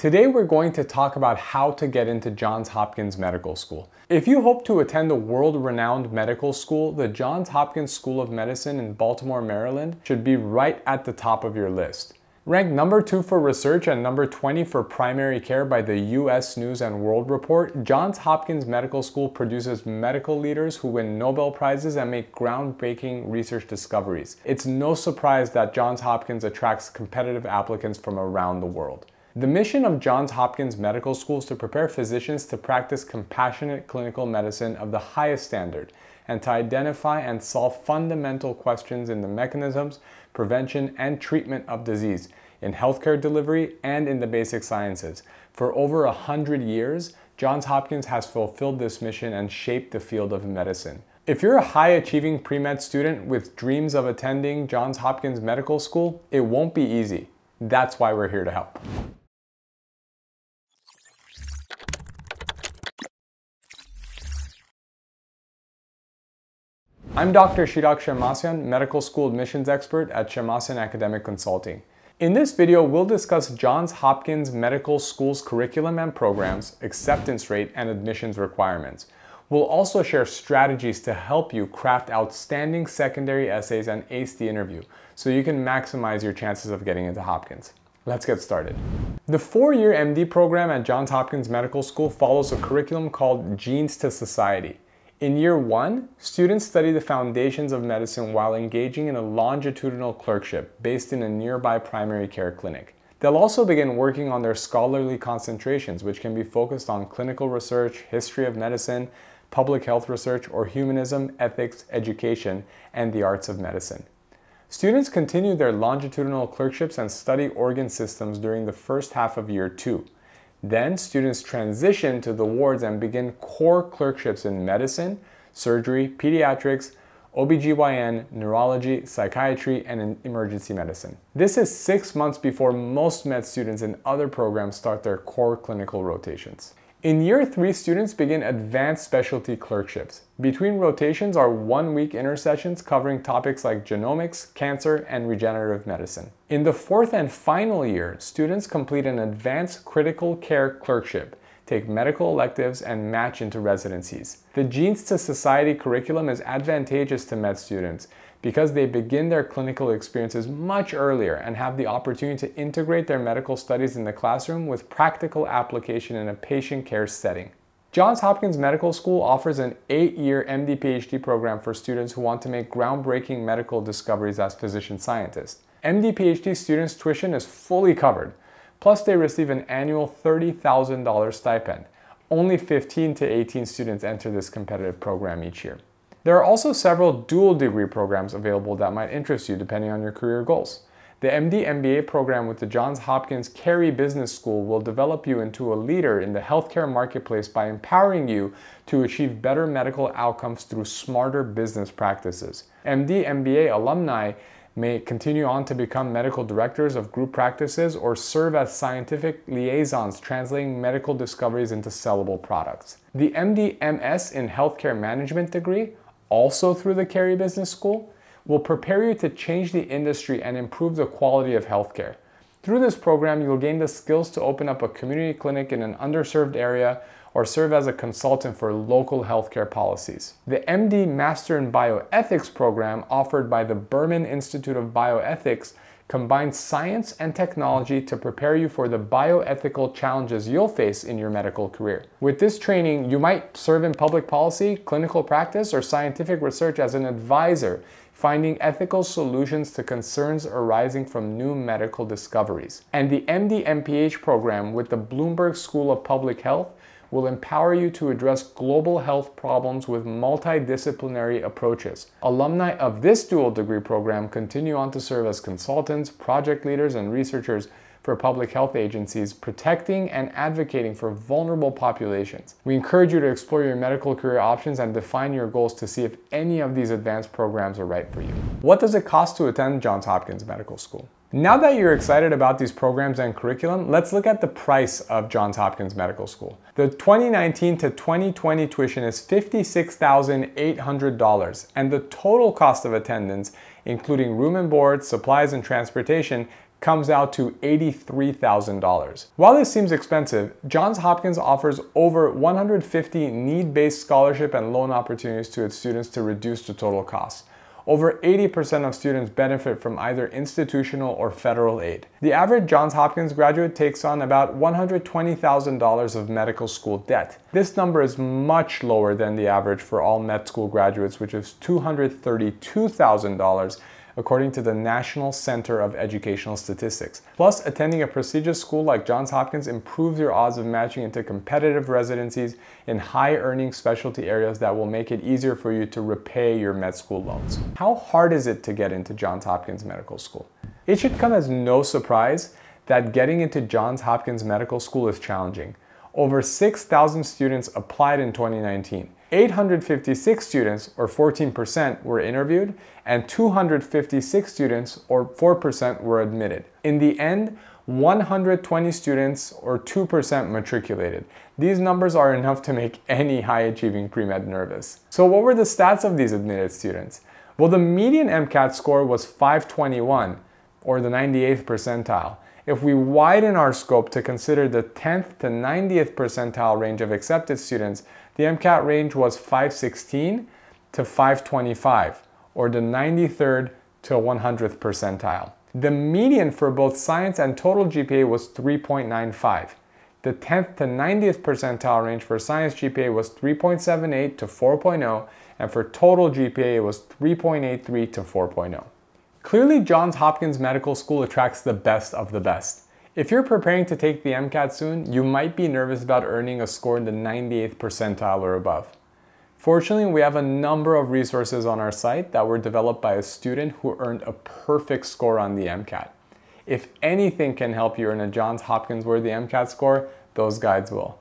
Today we're going to talk about how to get into Johns Hopkins Medical School. If you hope to attend a world-renowned medical school, the Johns Hopkins School of Medicine in Baltimore, Maryland should be right at the top of your list. Ranked number 2 for research and number 20 for primary care by the US News and World Report, Johns Hopkins Medical School produces medical leaders who win Nobel Prizes and make groundbreaking research discoveries. It's no surprise that Johns Hopkins attracts competitive applicants from around the world. The mission of Johns Hopkins Medical School is to prepare physicians to practice compassionate clinical medicine of the highest standard and to identify and solve fundamental questions in the mechanisms, prevention, and treatment of disease in healthcare delivery and in the basic sciences. For over a hundred years, Johns Hopkins has fulfilled this mission and shaped the field of medicine. If you're a high achieving pre med student with dreams of attending Johns Hopkins Medical School, it won't be easy. That's why we're here to help. I'm Dr. Shirag Shemmassian, medical school admissions expert at Shemmassian Academic Consulting. In this video, we'll discuss Johns Hopkins Medical School's curriculum and programs, acceptance rate, and admissions requirements. We'll also share strategies to help you craft outstanding secondary essays and ace the interview so you can maximize your chances of getting into Hopkins. Let's get started. The four-year MD program at Johns Hopkins Medical School follows a curriculum called Genes to Society. In year one, students study the foundations of medicine while engaging in a longitudinal clerkship based in a nearby primary care clinic. They'll also begin working on their scholarly concentrations, which can be focused on clinical research, history of medicine, public health research, or humanism, ethics, education, and the arts of medicine. Students continue their longitudinal clerkships and study organ systems during the first half of year two. Then students transition to the wards and begin core clerkships in medicine, surgery, pediatrics, OBGYN, neurology, psychiatry, and emergency medicine. This is six months before most med students in other programs start their core clinical rotations. In year three, students begin advanced specialty clerkships. Between rotations are one week intersessions covering topics like genomics, cancer, and regenerative medicine. In the fourth and final year, students complete an advanced critical care clerkship, take medical electives, and match into residencies. The Genes to Society curriculum is advantageous to med students because they begin their clinical experiences much earlier and have the opportunity to integrate their medical studies in the classroom with practical application in a patient care setting. Johns Hopkins Medical School offers an eight year MD PhD program for students who want to make groundbreaking medical discoveries as physician scientists. MD PhD students' tuition is fully covered, plus, they receive an annual $30,000 stipend. Only 15 to 18 students enter this competitive program each year. There are also several dual degree programs available that might interest you depending on your career goals. The MD MBA program with the Johns Hopkins Carey Business School will develop you into a leader in the healthcare marketplace by empowering you to achieve better medical outcomes through smarter business practices. MD MBA alumni may continue on to become medical directors of group practices or serve as scientific liaisons translating medical discoveries into sellable products. The MD MS in healthcare management degree also through the Carey Business School, will prepare you to change the industry and improve the quality of healthcare. Through this program, you'll gain the skills to open up a community clinic in an underserved area or serve as a consultant for local healthcare policies. The MD Master in Bioethics program offered by the Berman Institute of Bioethics combines science and technology to prepare you for the bioethical challenges you'll face in your medical career. With this training, you might serve in public policy, clinical practice, or scientific research as an advisor, finding ethical solutions to concerns arising from new medical discoveries. And the MD MPH program with the Bloomberg School of Public Health will empower you to address global health problems with multidisciplinary approaches. Alumni of this dual degree program continue on to serve as consultants, project leaders, and researchers for public health agencies protecting and advocating for vulnerable populations. We encourage you to explore your medical career options and define your goals to see if any of these advanced programs are right for you. What does it cost to attend Johns Hopkins Medical School? Now that you're excited about these programs and curriculum, let's look at the price of Johns Hopkins Medical School. The 2019 to 2020 tuition is $56,800 and the total cost of attendance, including room and board, supplies and transportation, comes out to $83,000. While this seems expensive, Johns Hopkins offers over 150 need-based scholarship and loan opportunities to its students to reduce the total cost. Over 80% of students benefit from either institutional or federal aid. The average Johns Hopkins graduate takes on about $120,000 of medical school debt. This number is much lower than the average for all med school graduates, which is $232,000 according to the National Center of Educational Statistics. Plus, attending a prestigious school like Johns Hopkins improves your odds of matching into competitive residencies in high earning specialty areas that will make it easier for you to repay your med school loans. How hard is it to get into Johns Hopkins Medical School? It should come as no surprise that getting into Johns Hopkins Medical School is challenging. Over 6,000 students applied in 2019. 856 students, or 14%, were interviewed, and 256 students, or 4%, were admitted. In the end, 120 students, or 2%, matriculated. These numbers are enough to make any high achieving pre med nervous. So, what were the stats of these admitted students? Well, the median MCAT score was 521, or the 98th percentile. If we widen our scope to consider the 10th to 90th percentile range of accepted students, the MCAT range was 516 to 525, or the 93rd to 100th percentile. The median for both science and total GPA was 3.95. The 10th to 90th percentile range for science GPA was 3.78 to 4.0, and for total GPA it was 3.83 to 4.0. Clearly, Johns Hopkins Medical School attracts the best of the best. If you're preparing to take the MCAT soon, you might be nervous about earning a score in the 98th percentile or above. Fortunately, we have a number of resources on our site that were developed by a student who earned a perfect score on the MCAT. If anything can help you earn a Johns Hopkins worthy MCAT score, those guides will.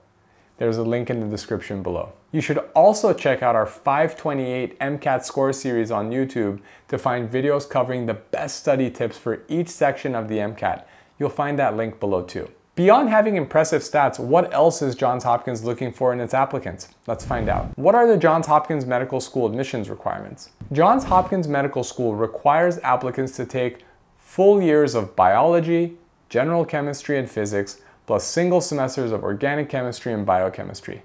There's a link in the description below. You should also check out our 528 MCAT score series on YouTube to find videos covering the best study tips for each section of the MCAT. You'll find that link below too. Beyond having impressive stats, what else is Johns Hopkins looking for in its applicants? Let's find out. What are the Johns Hopkins Medical School admissions requirements? Johns Hopkins Medical School requires applicants to take full years of biology, general chemistry and physics, plus single semesters of organic chemistry and biochemistry.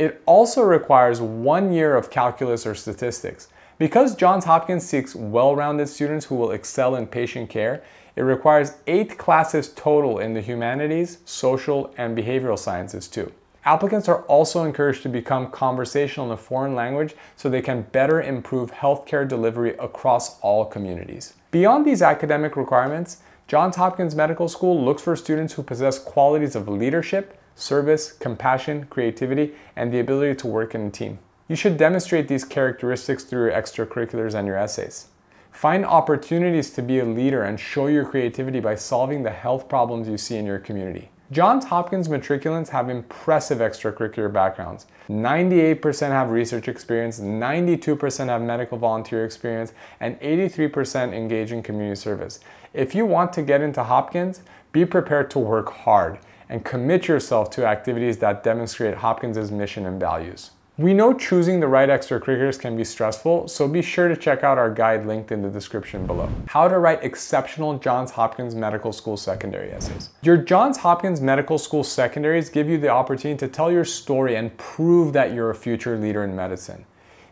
It also requires one year of calculus or statistics. Because Johns Hopkins seeks well-rounded students who will excel in patient care, it requires eight classes total in the humanities, social, and behavioral sciences too. Applicants are also encouraged to become conversational in a foreign language so they can better improve healthcare delivery across all communities. Beyond these academic requirements, Johns Hopkins Medical School looks for students who possess qualities of leadership, service, compassion, creativity, and the ability to work in a team. You should demonstrate these characteristics through your extracurriculars and your essays. Find opportunities to be a leader and show your creativity by solving the health problems you see in your community. Johns Hopkins matriculants have impressive extracurricular backgrounds. 98% have research experience, 92% have medical volunteer experience, and 83% engage in community service. If you want to get into Hopkins, be prepared to work hard and commit yourself to activities that demonstrate Hopkins' mission and values. We know choosing the right extracurriculars can be stressful, so be sure to check out our guide linked in the description below. How to write exceptional Johns Hopkins Medical School secondary essays. Your Johns Hopkins Medical School secondaries give you the opportunity to tell your story and prove that you're a future leader in medicine.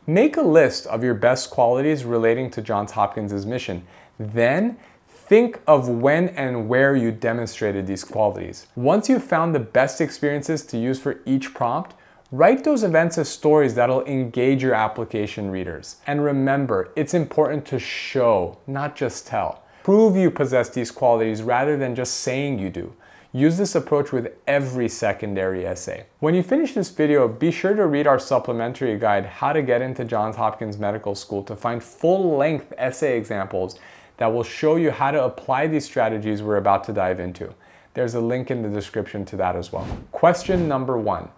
Make a list of your best qualities relating to Johns Hopkins' mission. Then Think of when and where you demonstrated these qualities. Once you've found the best experiences to use for each prompt, write those events as stories that'll engage your application readers. And remember, it's important to show, not just tell. Prove you possess these qualities rather than just saying you do. Use this approach with every secondary essay. When you finish this video, be sure to read our supplementary guide, How to Get into Johns Hopkins Medical School, to find full-length essay examples that will show you how to apply these strategies we're about to dive into. There's a link in the description to that as well. Question number one.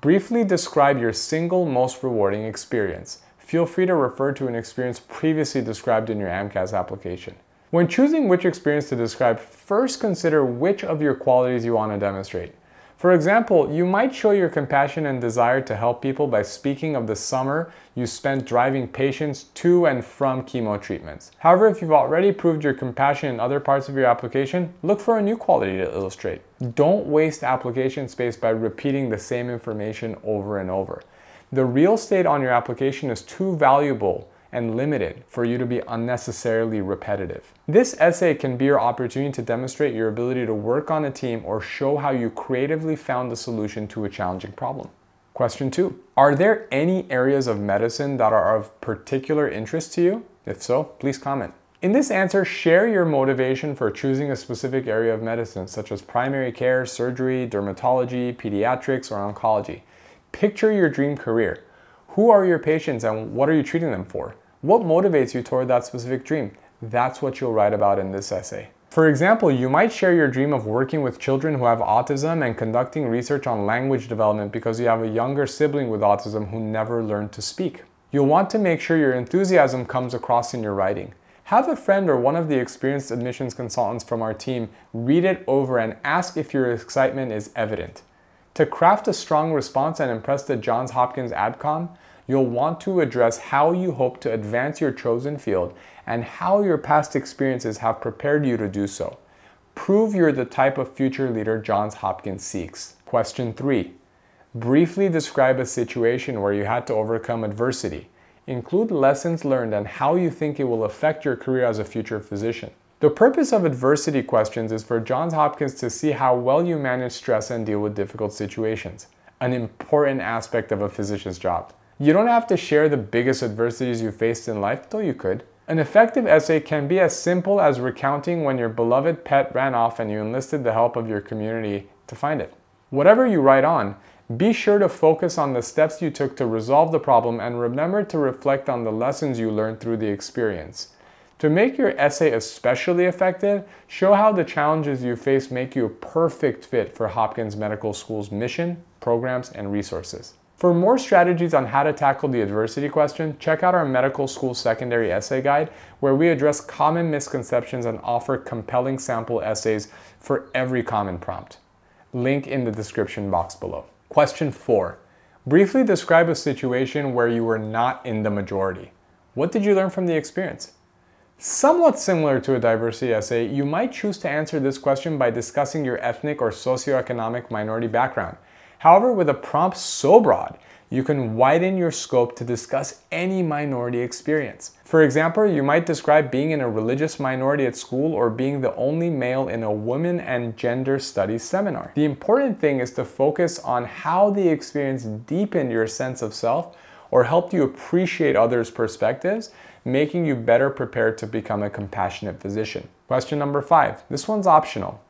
Briefly describe your single most rewarding experience. Feel free to refer to an experience previously described in your AMCAS application. When choosing which experience to describe, first consider which of your qualities you want to demonstrate. For example, you might show your compassion and desire to help people by speaking of the summer you spent driving patients to and from chemo treatments. However, if you've already proved your compassion in other parts of your application, look for a new quality to illustrate. Don't waste application space by repeating the same information over and over. The real estate on your application is too valuable and limited for you to be unnecessarily repetitive. This essay can be your opportunity to demonstrate your ability to work on a team or show how you creatively found the solution to a challenging problem. Question two, are there any areas of medicine that are of particular interest to you? If so, please comment. In this answer, share your motivation for choosing a specific area of medicine, such as primary care, surgery, dermatology, pediatrics, or oncology. Picture your dream career. Who are your patients and what are you treating them for? What motivates you toward that specific dream? That's what you'll write about in this essay. For example, you might share your dream of working with children who have autism and conducting research on language development because you have a younger sibling with autism who never learned to speak. You'll want to make sure your enthusiasm comes across in your writing. Have a friend or one of the experienced admissions consultants from our team read it over and ask if your excitement is evident. To craft a strong response and impress the Johns Hopkins AdCom, you'll want to address how you hope to advance your chosen field and how your past experiences have prepared you to do so. Prove you're the type of future leader Johns Hopkins seeks. Question three, briefly describe a situation where you had to overcome adversity. Include lessons learned and how you think it will affect your career as a future physician. The purpose of adversity questions is for Johns Hopkins to see how well you manage stress and deal with difficult situations, an important aspect of a physician's job. You don't have to share the biggest adversities you faced in life, though you could. An effective essay can be as simple as recounting when your beloved pet ran off and you enlisted the help of your community to find it. Whatever you write on, be sure to focus on the steps you took to resolve the problem and remember to reflect on the lessons you learned through the experience. To make your essay especially effective, show how the challenges you face make you a perfect fit for Hopkins Medical School's mission, programs, and resources. For more strategies on how to tackle the adversity question, check out our medical school secondary essay guide, where we address common misconceptions and offer compelling sample essays for every common prompt. Link in the description box below. Question four, briefly describe a situation where you were not in the majority. What did you learn from the experience? Somewhat similar to a diversity essay, you might choose to answer this question by discussing your ethnic or socioeconomic minority background. However, with a prompt so broad, you can widen your scope to discuss any minority experience. For example, you might describe being in a religious minority at school or being the only male in a women and gender studies seminar. The important thing is to focus on how the experience deepened your sense of self or helped you appreciate others' perspectives, making you better prepared to become a compassionate physician. Question number five. This one's optional.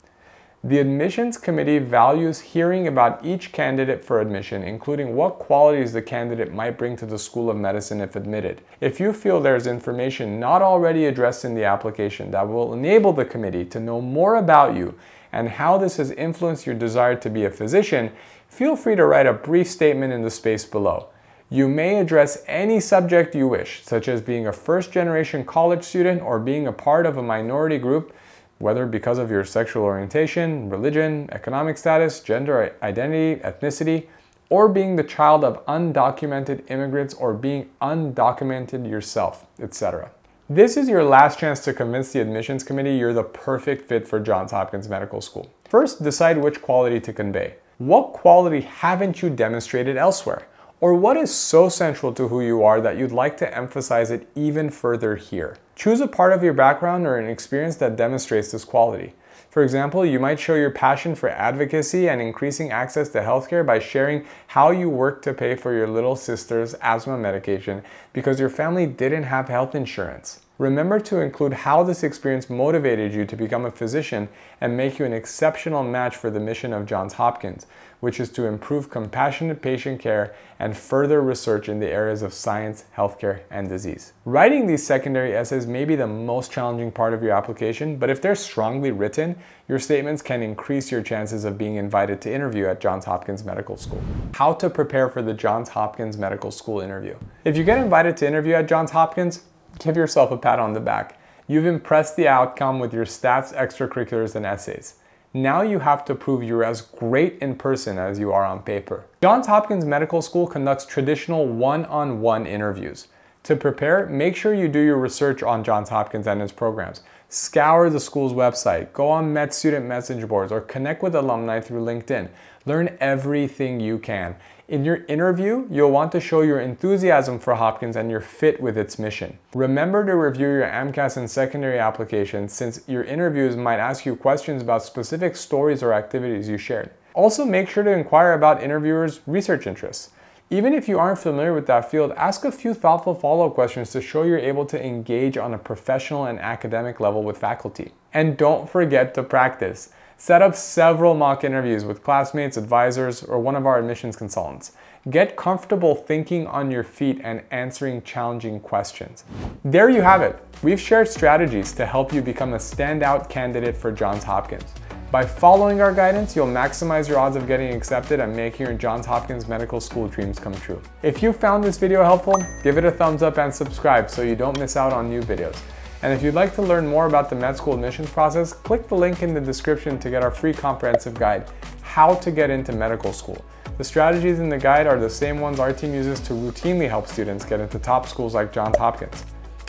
The admissions committee values hearing about each candidate for admission, including what qualities the candidate might bring to the School of Medicine if admitted. If you feel there's information not already addressed in the application that will enable the committee to know more about you and how this has influenced your desire to be a physician, feel free to write a brief statement in the space below. You may address any subject you wish, such as being a first generation college student or being a part of a minority group whether because of your sexual orientation, religion, economic status, gender identity, ethnicity, or being the child of undocumented immigrants or being undocumented yourself, etc. This is your last chance to convince the admissions committee you're the perfect fit for Johns Hopkins Medical School. First, decide which quality to convey. What quality haven't you demonstrated elsewhere? Or what is so central to who you are that you'd like to emphasize it even further here? Choose a part of your background or an experience that demonstrates this quality. For example, you might show your passion for advocacy and increasing access to healthcare by sharing how you worked to pay for your little sister's asthma medication because your family didn't have health insurance. Remember to include how this experience motivated you to become a physician and make you an exceptional match for the mission of Johns Hopkins, which is to improve compassionate patient care and further research in the areas of science, healthcare, and disease. Writing these secondary essays may be the most challenging part of your application, but if they're strongly written, your statements can increase your chances of being invited to interview at Johns Hopkins Medical School. How to prepare for the Johns Hopkins Medical School interview. If you get invited to interview at Johns Hopkins, Give yourself a pat on the back. You've impressed the AdCom with your stats, extracurriculars, and essays. Now you have to prove you're as great in person as you are on paper. Johns Hopkins Medical School conducts traditional one-on-one -on -one interviews. To prepare, make sure you do your research on Johns Hopkins and its programs. Scour the school's website, go on Med student message boards, or connect with alumni through LinkedIn. Learn everything you can. In your interview, you'll want to show your enthusiasm for Hopkins and your fit with its mission. Remember to review your AMCAS and secondary applications since your interviews might ask you questions about specific stories or activities you shared. Also, make sure to inquire about interviewers' research interests. Even if you aren't familiar with that field, ask a few thoughtful follow-up questions to show you're able to engage on a professional and academic level with faculty. And don't forget to practice. Set up several mock interviews with classmates, advisors, or one of our admissions consultants. Get comfortable thinking on your feet and answering challenging questions. There you have it. We've shared strategies to help you become a standout candidate for Johns Hopkins. By following our guidance, you'll maximize your odds of getting accepted and making your Johns Hopkins Medical School dreams come true. If you found this video helpful, give it a thumbs up and subscribe so you don't miss out on new videos. And if you'd like to learn more about the med school admissions process, click the link in the description to get our free comprehensive guide, How to Get Into Medical School. The strategies in the guide are the same ones our team uses to routinely help students get into top schools like Johns Hopkins.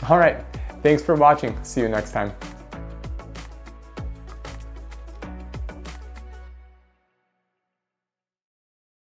All right, thanks for watching. See you next time.